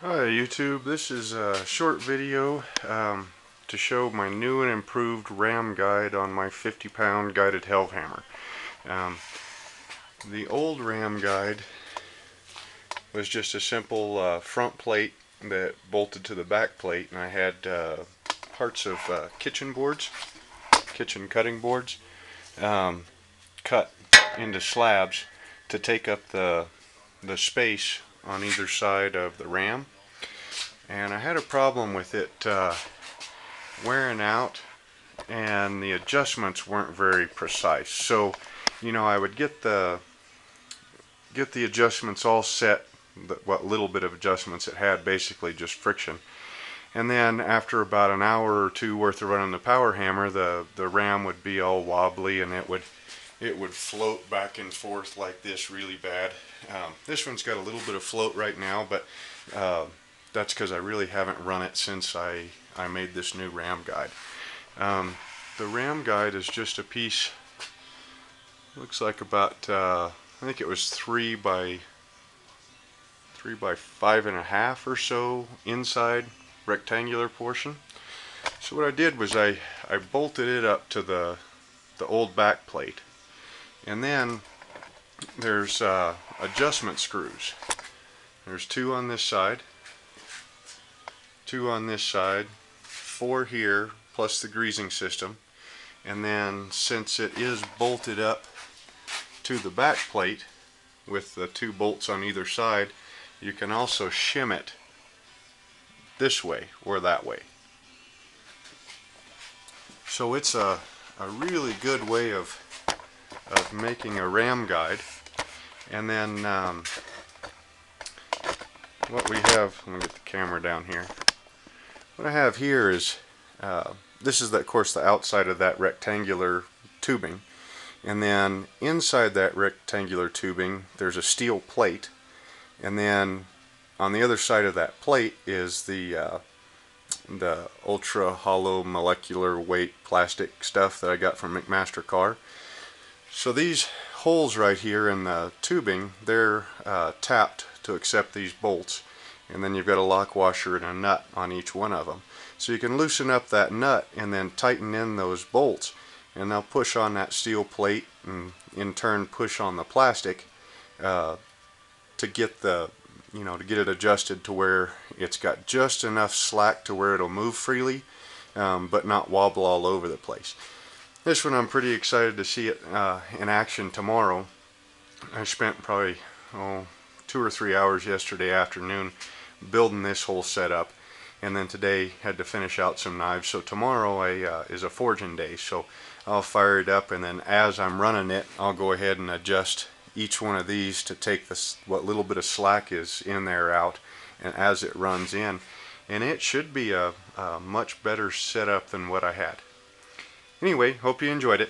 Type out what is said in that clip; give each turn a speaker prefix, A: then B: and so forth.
A: Hi YouTube, this is a short video um, to show my new and improved ram guide on my 50 pound guided helve hammer. Um, the old ram guide was just a simple uh, front plate that bolted to the back plate and I had uh, parts of uh, kitchen boards, kitchen cutting boards, um, cut into slabs to take up the, the space on either side of the ram. And I had a problem with it uh, wearing out and the adjustments weren't very precise. So you know I would get the get the adjustments all set what little bit of adjustments it had basically just friction. And then after about an hour or two worth of running the power hammer the the ram would be all wobbly and it would it would float back and forth like this really bad um, this one's got a little bit of float right now but uh, that's because I really haven't run it since I, I made this new RAM guide. Um, the RAM guide is just a piece, looks like about, uh, I think it was three by three by five and a half or so inside rectangular portion. So what I did was I, I bolted it up to the, the old back plate. And then there's uh, adjustment screws. There's two on this side two on this side, four here, plus the greasing system. And then since it is bolted up to the back plate with the two bolts on either side, you can also shim it this way or that way. So it's a, a really good way of, of making a ram guide. And then um, what we have, let me get the camera down here. What I have here is, uh, this is, the, of course, the outside of that rectangular tubing. And then inside that rectangular tubing, there's a steel plate. And then on the other side of that plate is the uh, the ultra high molecular weight plastic stuff that I got from McMaster-Carr. So these holes right here in the tubing, they're uh, tapped to accept these bolts and then you've got a lock washer and a nut on each one of them. So you can loosen up that nut and then tighten in those bolts and they'll push on that steel plate and in turn push on the plastic uh, to get the you know to get it adjusted to where it's got just enough slack to where it'll move freely um, but not wobble all over the place. This one I'm pretty excited to see it uh, in action tomorrow. I spent probably oh, two or three hours yesterday afternoon building this whole setup and then today had to finish out some knives. So tomorrow I, uh, is a forging day so I'll fire it up and then as I'm running it I'll go ahead and adjust each one of these to take this what little bit of slack is in there out and as it runs in. And it should be a, a much better setup than what I had anyway hope you enjoyed it